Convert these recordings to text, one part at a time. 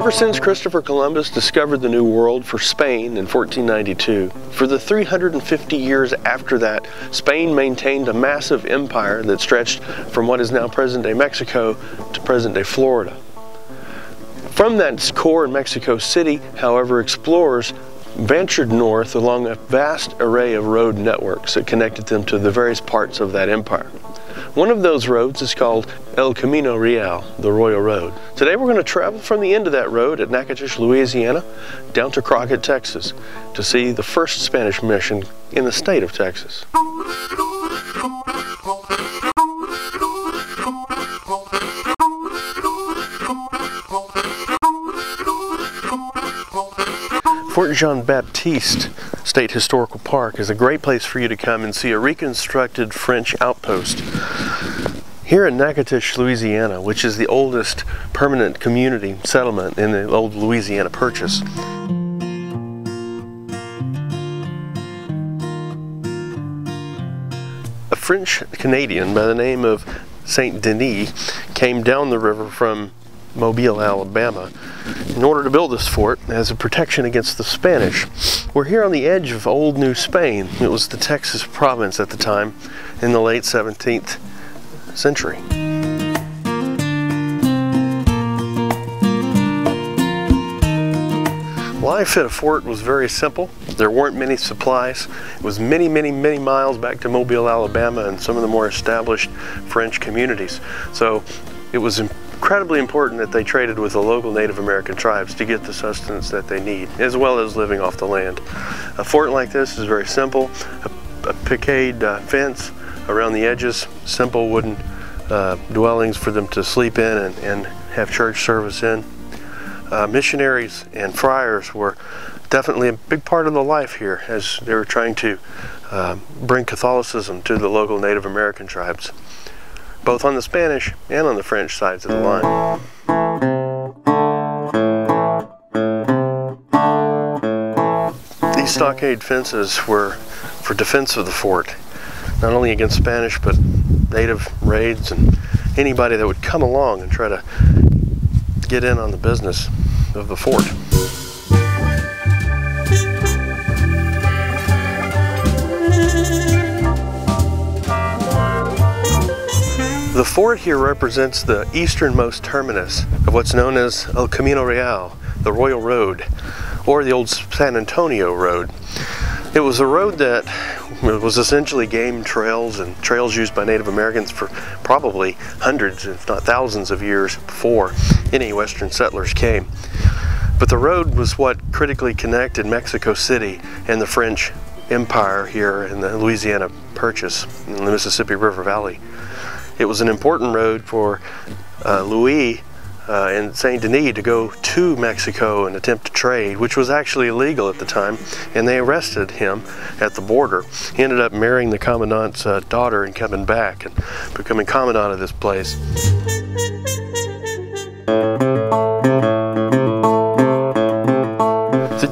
Ever since Christopher Columbus discovered the New World for Spain in 1492, for the 350 years after that, Spain maintained a massive empire that stretched from what is now present-day Mexico to present-day Florida. From that core in Mexico City, however, explorers ventured north along a vast array of road networks that connected them to the various parts of that empire. One of those roads is called El Camino Real, the Royal Road. Today we're going to travel from the end of that road at Natchitoches, Louisiana, down to Crockett, Texas, to see the first Spanish mission in the state of Texas. Fort Jean Baptiste State Historical Park is a great place for you to come and see a reconstructed French outpost. Here in Natchitoches, Louisiana, which is the oldest permanent community settlement in the old Louisiana Purchase. A French Canadian by the name of Saint Denis came down the river from Mobile, Alabama, in order to build this fort as a protection against the Spanish. We're here on the edge of old New Spain. It was the Texas province at the time in the late 17th century. Life at a fort was very simple. There weren't many supplies. It was many, many, many miles back to Mobile, Alabama and some of the more established French communities. So it was incredibly important that they traded with the local Native American tribes to get the sustenance that they need, as well as living off the land. A fort like this is very simple. A, a uh, fence around the edges, simple wooden uh, dwellings for them to sleep in and, and have church service in. Uh, missionaries and friars were definitely a big part of the life here as they were trying to uh, bring Catholicism to the local Native American tribes both on the Spanish and on the French sides of the line. These stockade fences were for defense of the fort, not only against Spanish but native raids and anybody that would come along and try to get in on the business of the fort. The fort here represents the easternmost terminus of what's known as El Camino Real, the Royal Road, or the old San Antonio Road. It was a road that was essentially game trails and trails used by Native Americans for probably hundreds, if not thousands of years before any Western settlers came. But the road was what critically connected Mexico City and the French Empire here in the Louisiana Purchase in the Mississippi River Valley. It was an important road for uh, Louis uh, and Saint Denis to go to Mexico and attempt to trade, which was actually illegal at the time, and they arrested him at the border. He ended up marrying the commandant's uh, daughter and coming back and becoming commandant of this place.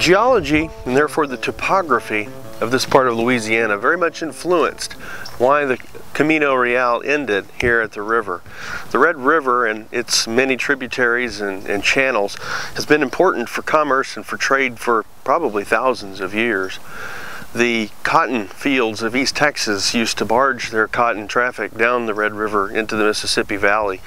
Geology and therefore the topography of this part of Louisiana very much influenced why the Camino Real ended here at the river. The Red River and its many tributaries and, and, channels has been important for commerce and for trade for probably thousands of years. The cotton fields of East Texas used to barge their cotton traffic down the Red River into the Mississippi Valley.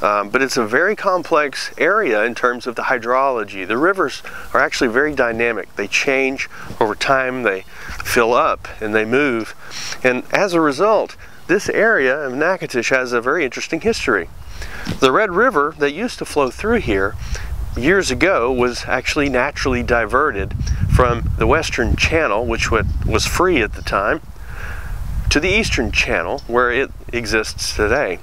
Um, but it's a very complex area in terms of the hydrology. The rivers are actually very dynamic. They change over time, they fill up and they move. And as a result, this area of Natchitoches has a very interesting history. The Red River that used to flow through here years ago was actually naturally diverted from the western channel, which was free at the time, to the eastern channel where it exists today.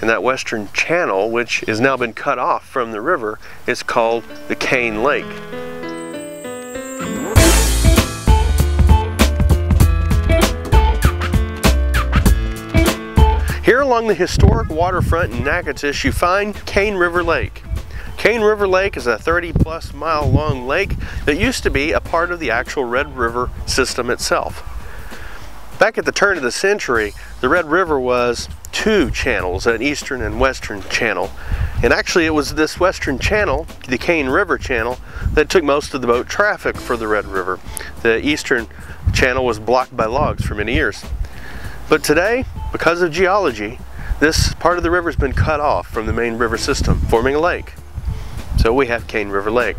And that western channel, which has now been cut off from the river, is called the Cane Lake. Here along the historic waterfront in Natchitoches, you find Cane River Lake. Cane River Lake is a 30 plus mile long lake that used to be a part of the actual Red River system itself. Back at the turn of the century, the Red River was two channels, an eastern and western channel. And actually it was this western channel, the Cane River channel, that took most of the boat traffic for the Red River. The eastern channel was blocked by logs for many years. But today, because of geology, this part of the river has been cut off from the main river system, forming a lake. So we have Cane River Lake.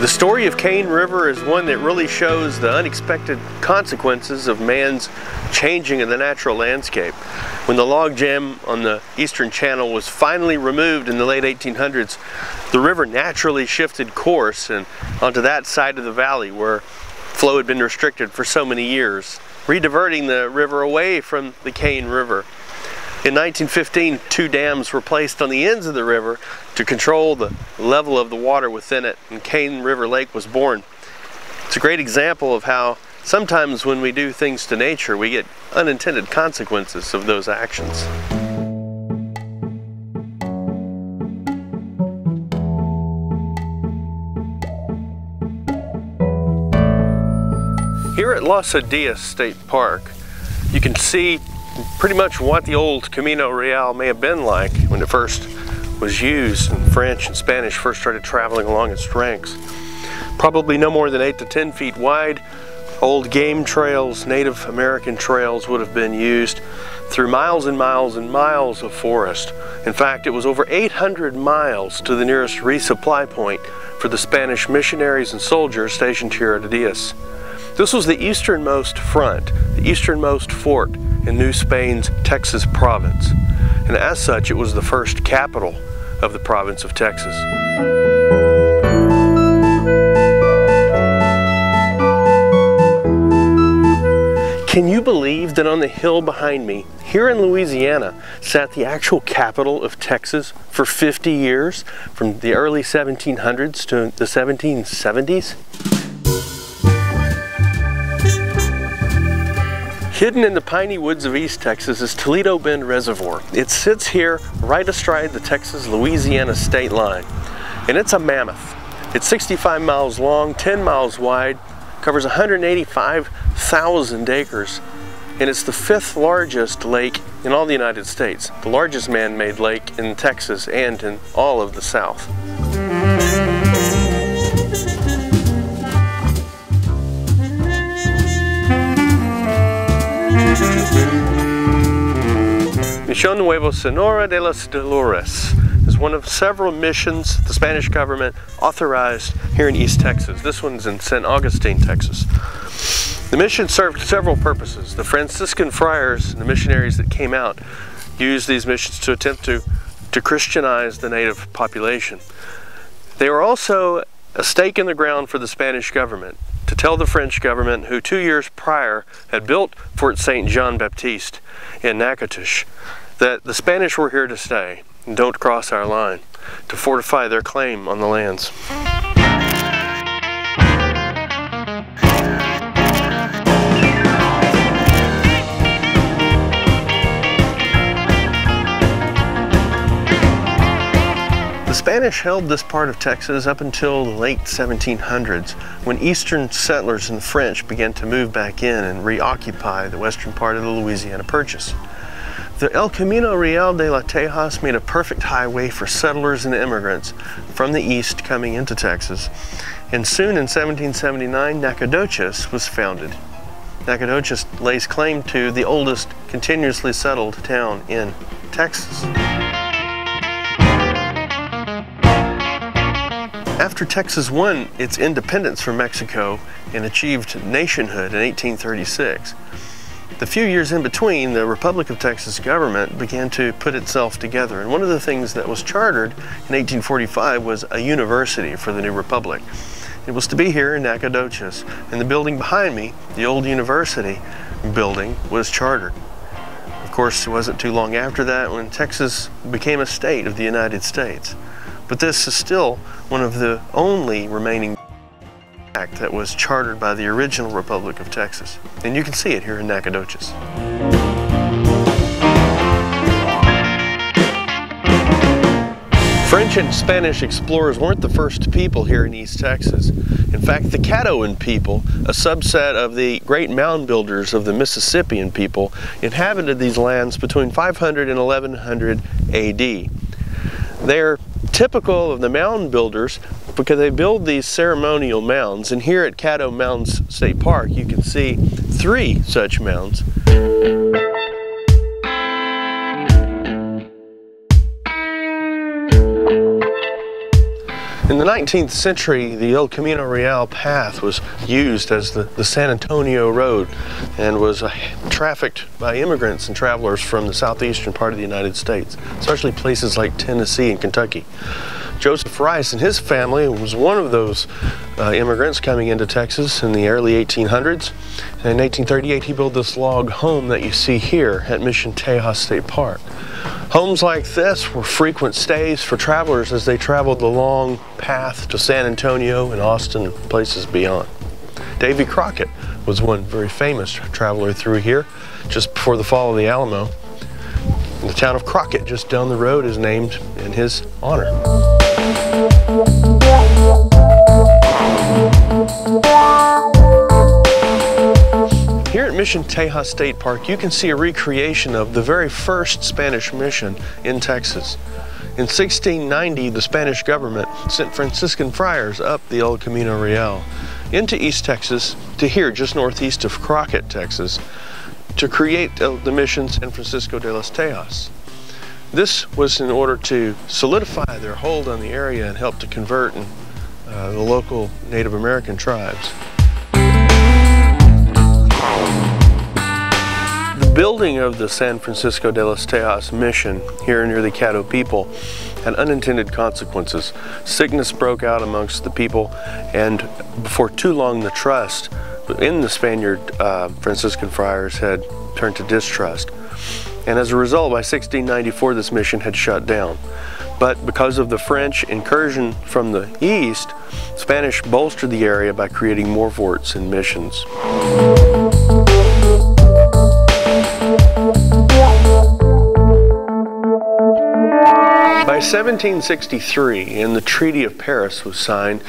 The story of Cane River is one that really shows the unexpected consequences of man's changing of the natural landscape. When the log jam on the eastern channel was finally removed in the late 1800s, the river naturally shifted course and onto that side of the valley where flow had been restricted for so many years, rediverting the river away from the Cane River. In 1915, two dams were placed on the ends of the river to control the level of the water within it, and Cane River Lake was born. It's a great example of how sometimes when we do things to nature, we get unintended consequences of those actions. Here at Los Adaes State Park, you can see pretty much what the old Camino Real may have been like when it first was used and French and Spanish first started traveling along its ranks. Probably no more than 8 to 10 feet wide, old game trails, Native American trails would have been used through miles and miles and miles of forest. In fact, it was over 800 miles to the nearest resupply point for the Spanish missionaries and soldiers stationed here at Adaes. This was the easternmost front, the easternmost fort in New Spain's Texas province, and as such it was the first capital of the province of Texas. Can you believe that on the hill behind me, here in Louisiana, sat the actual capital of Texas for 50 years, from the early 1700s to the 1770s? Hidden in the piney woods of East Texas is Toledo Bend Reservoir. It sits here right astride the Texas-Louisiana state line. And it's a mammoth. It's 65 miles long, 10 miles wide, covers 185,000 acres, and it's the fifth largest lake in all the United States, the largest man-made lake in Texas and in all of the South. Mission Nuestra Señora de los Dolores is one of several missions the Spanish government authorized here in East Texas. This one's in St. Augustine, Texas. The mission served several purposes. The Franciscan friars and the missionaries that came out used these missions to attempt to, to Christianize the native population. They were also a stake in the ground for the Spanish government to tell the French government, who two years prior had built Fort St. Jean Baptiste in Natchitoches, that the Spanish were here to stay and don't cross our line to fortify their claim on the lands. The Spanish held this part of Texas up until the late 1700s when eastern settlers and the French began to move back in and reoccupy the western part of the Louisiana Purchase. The El Camino Real de la Tejas made a perfect highway for settlers and immigrants from the east coming into Texas. And soon in 1779, Nacogdoches was founded. Nacogdoches lays claim to the oldest continuously settled town in Texas. After Texas won its independence from Mexico and achieved nationhood in 1836, the few years in between, the Republic of Texas government began to put itself together. And one of the things that was chartered in 1845 was a university for the new republic. It was to be here in Nacogdoches. And the building behind me, the old university building, was chartered. Of course, it wasn't too long after that when Texas became a state of the United States. But this is still one of the only remaining Act that was chartered by the original Republic of Texas. And you can see it here in Nacogdoches. French and Spanish explorers weren't the first people here in East Texas. In fact, the Caddoan people, a subset of the great mound builders of the Mississippian people, inhabited these lands between 500 and 1100 AD. They're typical of the mound builders because they build these ceremonial mounds. And here at Caddo Mounds State Park, you can see three such mounds. In the 19th century, the El Camino Real path was used as the, the San Antonio Road and was uh, trafficked by immigrants and travelers from the southeastern part of the United States, especially places like Tennessee and Kentucky. Joseph Rice and his family was one of those uh, immigrants coming into Texas in the early 1800s. And in 1838, he built this log home that you see here at Mission Tejas State Park. Homes like this were frequent stays for travelers as they traveled the long path to San Antonio and Austin and places beyond. Davy Crockett was one very famous traveler through here just before the fall of the Alamo. The town of Crockett just down the road is named in his honor. Mission Tejas State Park, you can see a recreation of the very first Spanish mission in Texas. In 1690, the Spanish government sent Franciscan friars up the El Camino Real into East Texas to here, just northeast of Crockett, Texas, to create the mission San Francisco de los Tejas. This was in order to solidify their hold on the area and help to convert uh, the local Native American tribes. Building of the San Francisco de los Tejas mission here near the Caddo people had unintended consequences. Sickness broke out amongst the people and before too long the trust in the Spaniard uh, Franciscan friars had turned to distrust. And as a result, by 1694 this mission had shut down. But because of the French incursion from the east, Spanish bolstered the area by creating more forts and missions. 1763, and the Treaty of Paris was signed,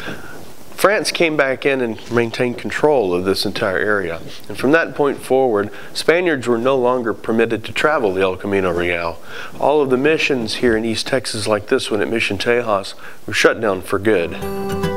France came back in and maintained control of this entire area. And from that point forward, Spaniards were no longer permitted to travel the El Camino Real. All of the missions here in East Texas, like this one at Mission Tejas, were shut down for good.